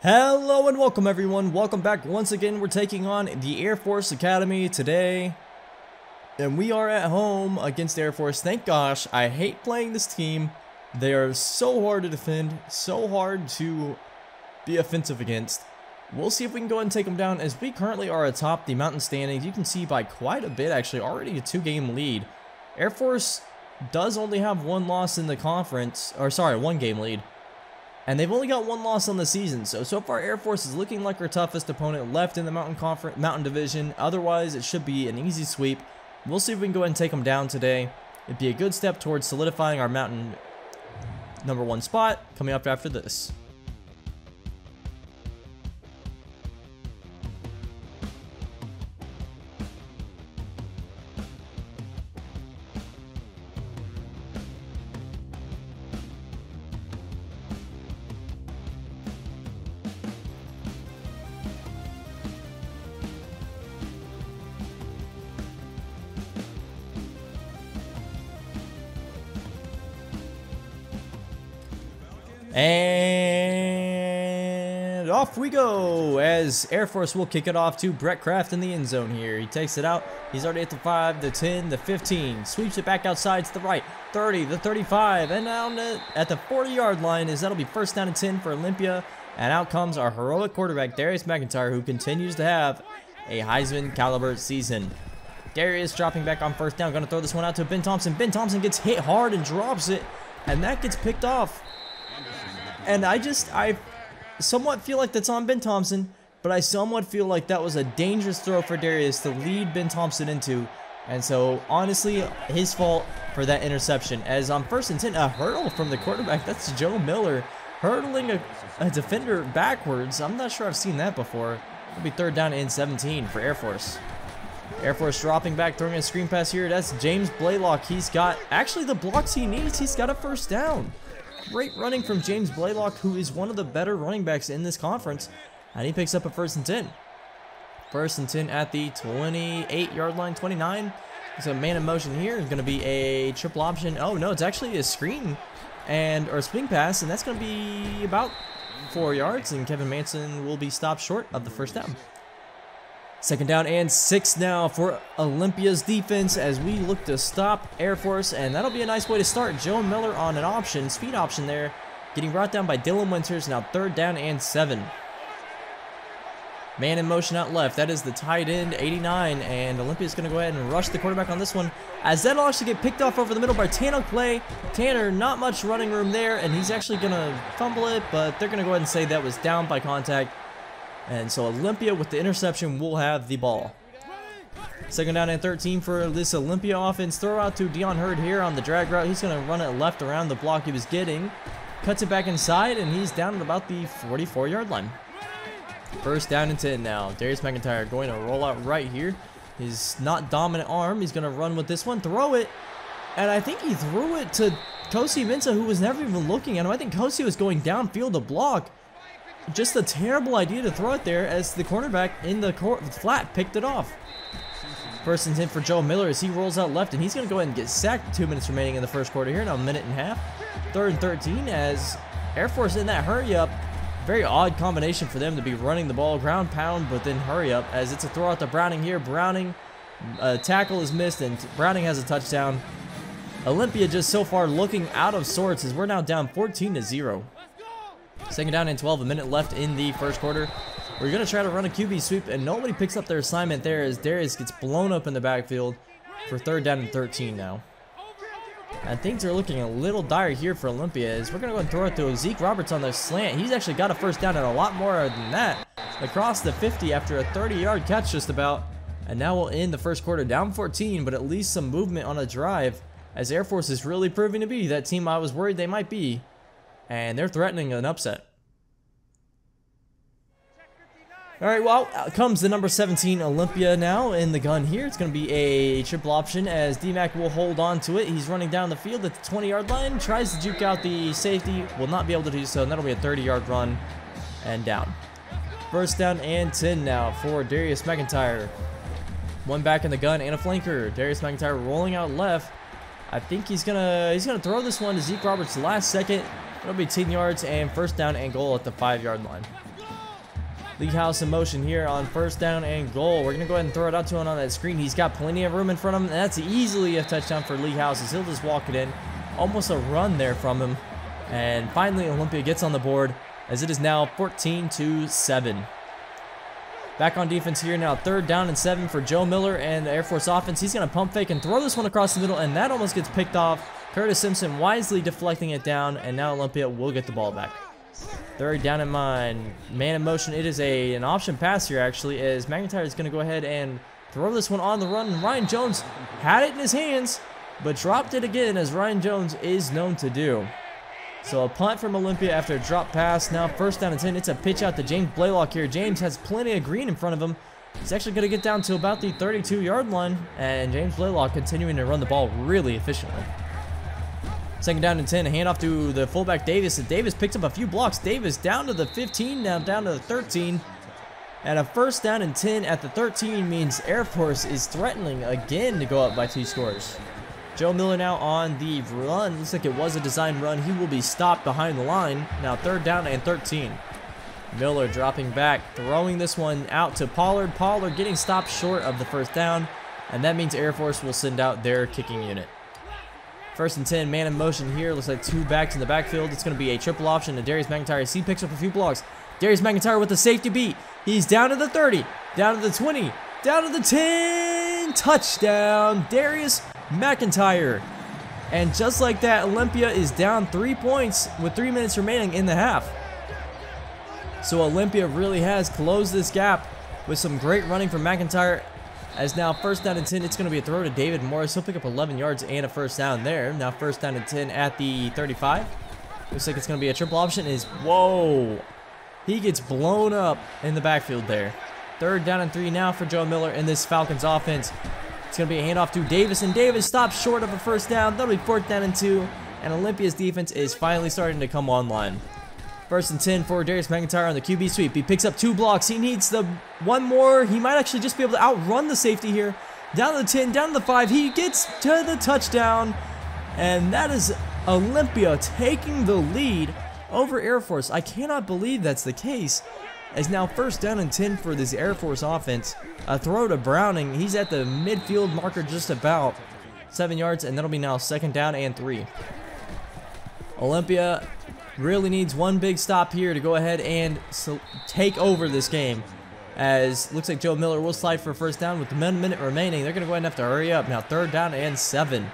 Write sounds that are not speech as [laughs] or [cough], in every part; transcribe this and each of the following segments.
Hello and welcome everyone. Welcome back once again. We're taking on the Air Force Academy today. And we are at home against Air Force. Thank gosh. I hate playing this team. They are so hard to defend, so hard to be offensive against. We'll see if we can go ahead and take them down as we currently are atop the mountain standings. You can see by quite a bit actually, already a two game lead. Air Force does only have one loss in the conference, or sorry, one game lead. And they've only got one loss on the season, so so far Air Force is looking like our toughest opponent left in the Mountain Conference, Mountain Division. Otherwise, it should be an easy sweep. We'll see if we can go ahead and take them down today. It'd be a good step towards solidifying our Mountain number one spot coming up after this. And off we go as Air Force will kick it off to Brett Kraft in the end zone here. He takes it out. He's already at the 5, the 10, the 15. Sweeps it back outside to the right. 30, the 35, and down at the 40-yard line is that'll be first down and 10 for Olympia. And out comes our heroic quarterback, Darius McIntyre, who continues to have a Heisman caliber season. Darius dropping back on first down. Going to throw this one out to Ben Thompson. Ben Thompson gets hit hard and drops it. And that gets picked off. And I just, I somewhat feel like that's on Ben Thompson, but I somewhat feel like that was a dangerous throw for Darius to lead Ben Thompson into. And so, honestly, his fault for that interception. As on first and 10, a hurdle from the quarterback. That's Joe Miller hurdling a, a defender backwards. I'm not sure I've seen that before. It'll be third down in 17 for Air Force. Air Force dropping back, throwing a screen pass here. That's James Blaylock. He's got, actually, the blocks he needs. He's got a first down. Great running from James Blaylock, who is one of the better running backs in this conference. And he picks up a first and 10. First and 10 at the 28 yard line, 29. So man in motion here is going to be a triple option. Oh no, it's actually a screen and or a swing pass, and that's going to be about four yards. And Kevin Manson will be stopped short of the first down. Second down and six now for Olympia's defense as we look to stop Air Force, and that'll be a nice way to start. Joe Miller on an option, speed option there, getting brought down by Dylan Winters. Now third down and seven. Man in motion out left. That is the tight end, 89, and Olympia's going to go ahead and rush the quarterback on this one. As that'll actually get picked off over the middle by Tanner Clay. Tanner, not much running room there, and he's actually going to fumble it, but they're going to go ahead and say that was down by contact. And so Olympia with the interception will have the ball. Second down and 13 for this Olympia offense. Throw out to Dion Hurd here on the drag route. He's going to run it left around the block he was getting. Cuts it back inside, and he's down at about the 44-yard line. First down and 10 now. Darius McIntyre going to roll out right here. His not dominant arm. He's going to run with this one. Throw it. And I think he threw it to Kosi Mensah, who was never even looking at him. I think Kosi was going downfield to block just a terrible idea to throw it there as the cornerback in the flat picked it off. First and 10 for Joe Miller as he rolls out left, and he's going to go ahead and get sacked. Two minutes remaining in the first quarter here, now a minute and a half. Third and 13 as Air Force in that hurry up. Very odd combination for them to be running the ball, ground pound, but then hurry up as it's a throw out to Browning here. Browning, a tackle is missed, and Browning has a touchdown. Olympia just so far looking out of sorts as we're now down 14 to 0. Second down and 12, a minute left in the first quarter. We're going to try to run a QB sweep, and nobody picks up their assignment there as Darius gets blown up in the backfield for third down and 13 now. And things are looking a little dire here for Olympia as we're going to go and throw it to Zeke Roberts on the slant. He's actually got a first down and a lot more than that. Across the 50 after a 30-yard catch just about. And now we'll end the first quarter down 14, but at least some movement on a drive as Air Force is really proving to be that team I was worried they might be and they're threatening an upset. All right, well, comes the number 17 Olympia now in the gun here. It's going to be a triple option as DMAC will hold on to it. He's running down the field at the 20-yard line, tries to juke out the safety, will not be able to do so, and that'll be a 30-yard run and down. First down and 10 now for Darius McIntyre. One back in the gun and a flanker. Darius McIntyre rolling out left. I think he's gonna he's gonna throw this one to Zeke Roberts last second. It'll be 10 yards and first down and goal at the 5 yard line. Lee House in motion here on first down and goal. We're going to go ahead and throw it out to him on that screen. He's got plenty of room in front of him. And that's easily a touchdown for Lee House as he'll just walk it in. Almost a run there from him. And finally, Olympia gets on the board as it is now 14 to 7. Back on defense here now, third down and seven for Joe Miller and the Air Force offense. He's going to pump fake and throw this one across the middle, and that almost gets picked off. Curtis Simpson wisely deflecting it down, and now Olympia will get the ball back. Third down in mind. Man in motion. It is a an option pass here, actually, as McIntyre is going to go ahead and throw this one on the run. And Ryan Jones had it in his hands, but dropped it again, as Ryan Jones is known to do. So a punt from Olympia after a drop pass. Now first down and 10. It's a pitch out to James Blaylock here. James has plenty of green in front of him. He's actually going to get down to about the 32-yard line. And James Blaylock continuing to run the ball really efficiently. Second down and 10. A handoff to the fullback Davis. And Davis picks up a few blocks. Davis down to the 15, now down to the 13. And a first down and 10 at the 13 means Air Force is threatening again to go up by two scores. Joe Miller now on the run. Looks like it was a design run. He will be stopped behind the line. Now third down and 13. Miller dropping back, throwing this one out to Pollard. Pollard getting stopped short of the first down. And that means Air Force will send out their kicking unit. First and 10, man in motion here. Looks like two backs in the backfield. It's going to be a triple option to Darius McIntyre. He picks up a few blocks. Darius McIntyre with the safety beat. He's down to the 30, down to the 20, down to the 10. Touchdown, Darius McIntyre. And just like that, Olympia is down three points with three minutes remaining in the half. So Olympia really has closed this gap with some great running from McIntyre. As now first down and 10, it's going to be a throw to David Morris. He'll pick up 11 yards and a first down there. Now first down and 10 at the 35. Looks like it's going to be a triple option. Is Whoa. He gets blown up in the backfield there. Third down and three now for Joe Miller in this Falcons offense. It's going to be a handoff to Davis, and Davis stops short of a first down. That'll be fourth down and two, and Olympia's defense is finally starting to come online. First and 10 for Darius McIntyre on the QB sweep. He picks up two blocks. He needs the one more. He might actually just be able to outrun the safety here. Down to the 10, down to the 5. He gets to the touchdown. And that is Olympia taking the lead over Air Force. I cannot believe that's the case is now first down and 10 for this Air Force offense. A throw to Browning. He's at the midfield marker just about seven yards, and that'll be now second down and three. Olympia really needs one big stop here to go ahead and so take over this game. As looks like Joe Miller will slide for first down with the minute remaining. They're going to go ahead and have to hurry up. Now third down and seven.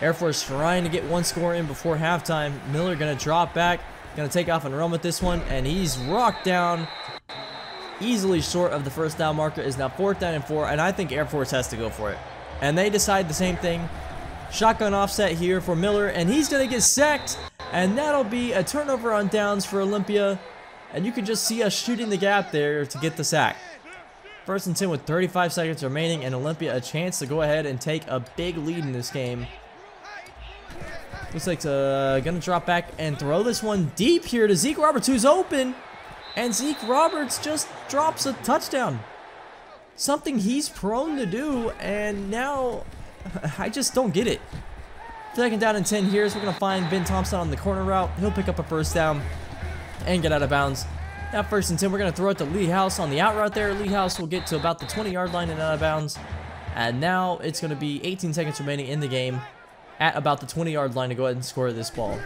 Air Force trying to get one score in before halftime. Miller going to drop back. Going to take off and run with this one, and he's rocked down easily short of the first down marker. Is now fourth down and four, and I think Air Force has to go for it. And they decide the same thing. Shotgun offset here for Miller, and he's going to get sacked, and that'll be a turnover on downs for Olympia. And you can just see us shooting the gap there to get the sack. First and 10 with 35 seconds remaining, and Olympia a chance to go ahead and take a big lead in this game. Looks like uh, gonna drop back and throw this one deep here to Zeke Roberts, who's open. And Zeke Roberts just drops a touchdown. Something he's prone to do, and now [laughs] I just don't get it. Second down and 10 here, so we're gonna find Ben Thompson on the corner route. He'll pick up a first down and get out of bounds. Now first and 10, we're gonna throw it to Lee House on the out route there. Lee House will get to about the 20 yard line and out of bounds. And now it's gonna be 18 seconds remaining in the game at about the 20 yard line to go ahead and score this ball.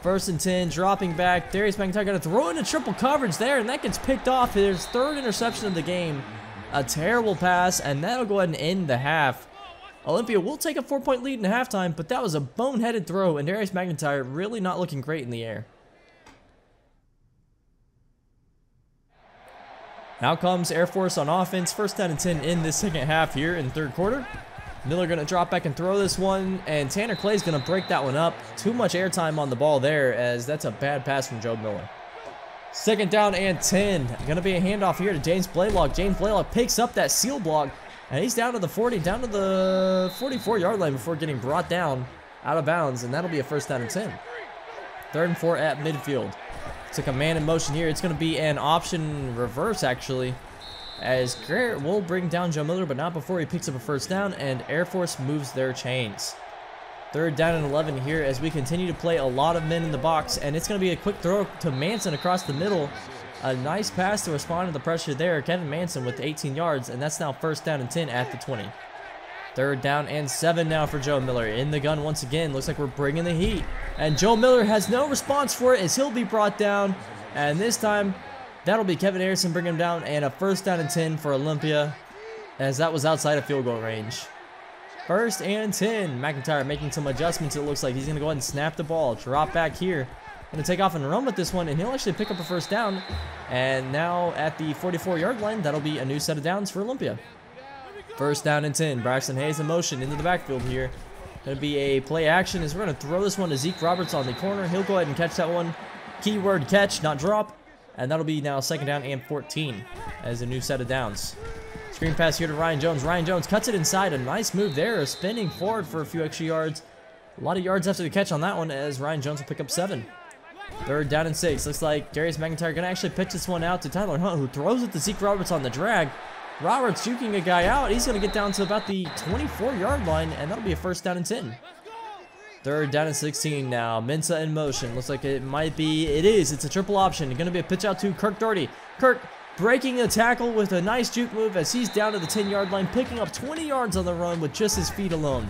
First and 10, dropping back. Darius McIntyre going to throw in a triple coverage there, and that gets picked off. His third interception of the game. A terrible pass, and that'll go ahead and end the half. Olympia will take a four-point lead in halftime, but that was a boneheaded throw, and Darius McIntyre really not looking great in the air. Now comes Air Force on offense. First down and 10 in this second half here in third quarter. Miller going to drop back and throw this one, and Tanner Clay's going to break that one up. Too much airtime on the ball there, as that's a bad pass from Joe Miller. Second down and 10. Going to be a handoff here to James Blaylock. James Blaylock picks up that seal block, and he's down to the 40, down to the 44-yard line before getting brought down out of bounds, and that'll be a first down and 10. Third and four at midfield. It's like a man in motion here. It's going to be an option reverse, actually as Garrett will bring down Joe Miller, but not before he picks up a first down, and Air Force moves their chains. Third down and 11 here as we continue to play a lot of men in the box, and it's going to be a quick throw to Manson across the middle. A nice pass to respond to the pressure there. Kevin Manson with 18 yards, and that's now first down and 10 at the 20. Third down and seven now for Joe Miller. In the gun once again. Looks like we're bringing the heat. And Joe Miller has no response for it as he'll be brought down. And this time, that'll be Kevin Harrison bringing him down. And a first down and 10 for Olympia as that was outside of field goal range. First and 10. McIntyre making some adjustments. It looks like he's going to go ahead and snap the ball. Drop back here. Going to take off and run with this one. And he'll actually pick up a first down. And now at the 44 yard line, that'll be a new set of downs for Olympia. First down and 10. Braxton Hayes in motion into the backfield here. Going to be a play action as we're going to throw this one to Zeke Roberts on the corner. He'll go ahead and catch that one. Keyword catch, not drop. And that'll be now second down and 14 as a new set of downs. Screen pass here to Ryan Jones. Ryan Jones cuts it inside. A nice move there. Spinning forward for a few extra yards. A lot of yards after the catch on that one as Ryan Jones will pick up seven. Third down and six. Looks like Darius McIntyre going to actually pitch this one out to Tyler Hunt, who throws it to Zeke Roberts on the drag. Roberts juking a guy out. He's going to get down to about the 24-yard line, and that'll be a first down and 10. Third down and 16 now. Mensah in motion. Looks like it might be. It is. It's a triple option. Going to be a pitch out to Kirk Doherty. Kirk breaking a tackle with a nice juke move as he's down to the 10-yard line, picking up 20 yards on the run with just his feet alone.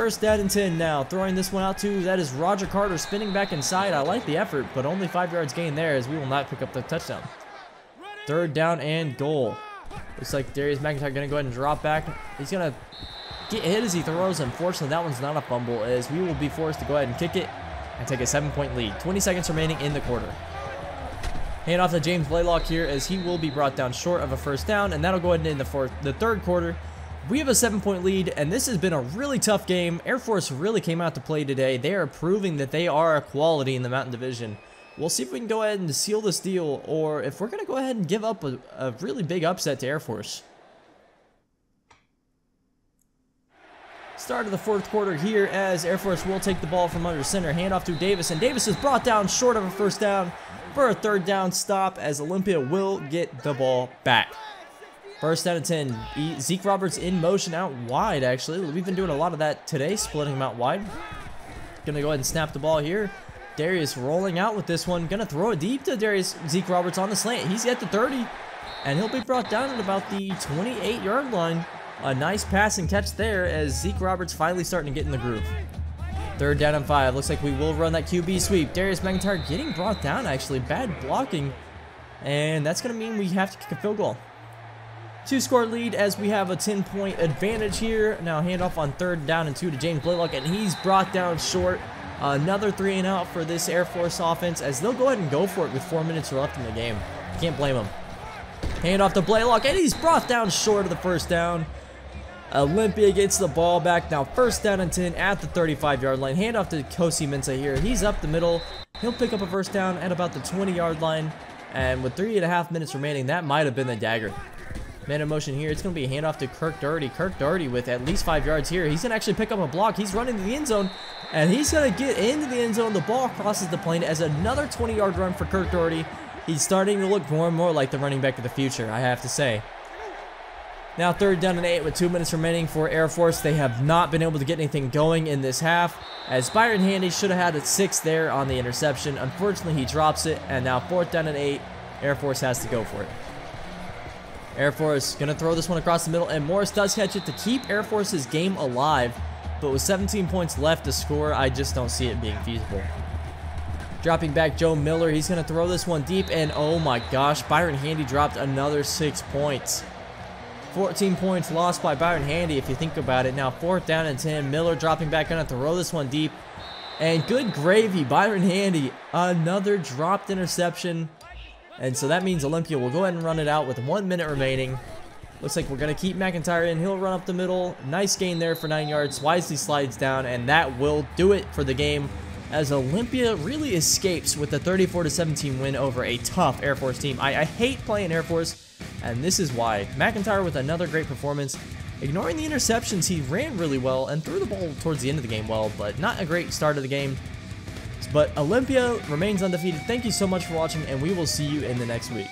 First down and 10 now. Throwing this one out to, that is Roger Carter spinning back inside. I like the effort, but only five yards gained there as we will not pick up the touchdown. Third down and goal. Looks like Darius McIntyre going to go ahead and drop back. He's going to get hit as he throws. Unfortunately, that one's not a fumble as we will be forced to go ahead and kick it and take a seven-point lead. 20 seconds remaining in the quarter. Hand off to James Blaylock here as he will be brought down short of a first down, and that'll go ahead in the fourth, the third quarter. We have a seven-point lead, and this has been a really tough game. Air Force really came out to play today. They are proving that they are a quality in the Mountain Division. We'll see if we can go ahead and seal this deal or if we're going to go ahead and give up a, a really big upset to Air Force. Start of the fourth quarter here as Air Force will take the ball from under center. Handoff to Davis, and Davis is brought down short of a first down for a third down stop as Olympia will get the ball back. First down and 10. Zeke Roberts in motion out wide, actually. We've been doing a lot of that today, splitting him out wide. Gonna go ahead and snap the ball here. Darius rolling out with this one. Gonna throw it deep to Darius Zeke Roberts on the slant. He's at the 30. And he'll be brought down at about the 28 yard line. A nice pass and catch there as Zeke Roberts finally starting to get in the groove. Third down and five. Looks like we will run that QB sweep. Darius McIntyre getting brought down actually. Bad blocking. And that's going to mean we have to kick a field goal. Two score lead as we have a 10 point advantage here. Now handoff on third down and two to James Blaylock and he's brought down short. Another three and out for this Air Force offense as they'll go ahead and go for it with four minutes left in the game. Can't blame them. Hand off to Blaylock, and he's brought down short of the first down. Olympia gets the ball back. Now first down and 10 at the 35-yard line. Hand off to Kosi Mensah here. He's up the middle. He'll pick up a first down at about the 20-yard line. And with three and a half minutes remaining, that might have been the dagger. Man in motion here. It's going to be a handoff to Kirk Doherty. Kirk Doherty with at least five yards here. He's going to actually pick up a block. He's running to the end zone. And he's going to get into the end zone. The ball crosses the plane as another 20-yard run for Kirk Doherty. He's starting to look more and more like the running back of the future, I have to say. Now third down and eight with two minutes remaining for Air Force. They have not been able to get anything going in this half as Byron Handy should have had a six there on the interception. Unfortunately, he drops it and now fourth down and eight. Air Force has to go for it. Air Force going to throw this one across the middle and Morris does catch it to keep Air Force's game alive. But with 17 points left to score, I just don't see it being feasible. Dropping back Joe Miller. He's going to throw this one deep. And oh my gosh, Byron Handy dropped another six points. 14 points lost by Byron Handy if you think about it. Now fourth down and 10. Miller dropping back. Going to throw this one deep. And good gravy, Byron Handy. Another dropped interception. And so that means Olympia will go ahead and run it out with one minute remaining. Looks like we're going to keep McIntyre in. He'll run up the middle. Nice gain there for 9 yards. Wisely slides down, and that will do it for the game as Olympia really escapes with a 34-17 win over a tough Air Force team. I, I hate playing Air Force, and this is why. McIntyre with another great performance. Ignoring the interceptions, he ran really well and threw the ball towards the end of the game well, but not a great start of the game. But Olympia remains undefeated. Thank you so much for watching, and we will see you in the next week.